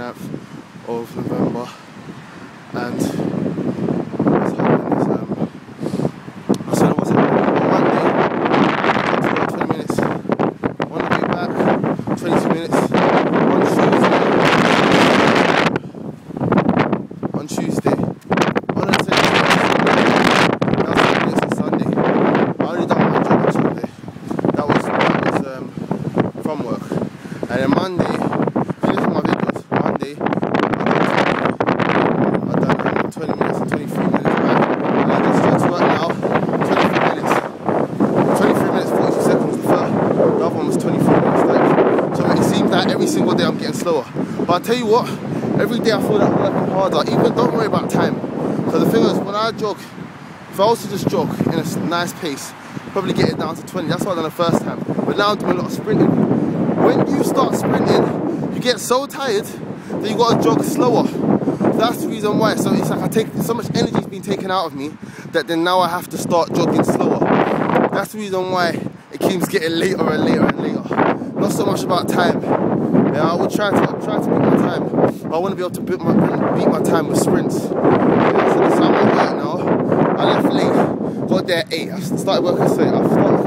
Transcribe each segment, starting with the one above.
29th of November. And what's happening is um, I said what's happening on Monday. I got 20 minutes. On the way back? 22 minutes. On Tuesday. On Tuesday. On the 10th that was 20 minutes on Sunday. I only done one job on Sunday. That was, that was um, from work. And then Monday if you look at my videos Monday I done um, 20 minutes and 23 minutes back I just now 23 minutes. 23 minutes 42 seconds the third. The other one was 24 minutes like so it seems that every single day I'm getting slower. But I tell you what every day I feel that I'm working harder. Even don't worry about time. Because the thing is when I jog if I was to just jog in a nice pace probably get it down to 20 that's what I done the first time. But now I'm doing a lot of sprinting. When you start sprinting, you get so tired that you gotta jog slower. That's the reason why. So it's like I take so much energy's been taken out of me that then now I have to start jogging slower. That's the reason why it keeps getting later and later and later. Not so much about time. Yeah, I would try to I'll try to beat my time, but I want to be able to beat my beat my time with sprints. Yeah, so this time I work now. I left late, got there at eight. I started work at seven. I started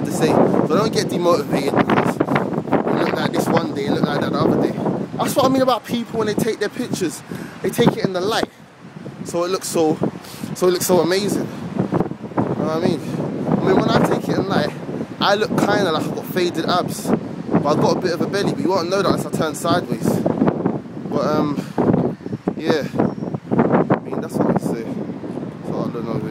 what to say. So don't get demotivated because it look like this one day, it like that the other day. That's what I mean about people when they take their pictures. They take it in the light. So it looks so so it looks so amazing. You know what I mean? I mean when I take it in light, I look kinda like I've got faded abs. But I've got a bit of a belly, but you won't know that unless I turn sideways. But um yeah. I mean that's what I say. So I don't know.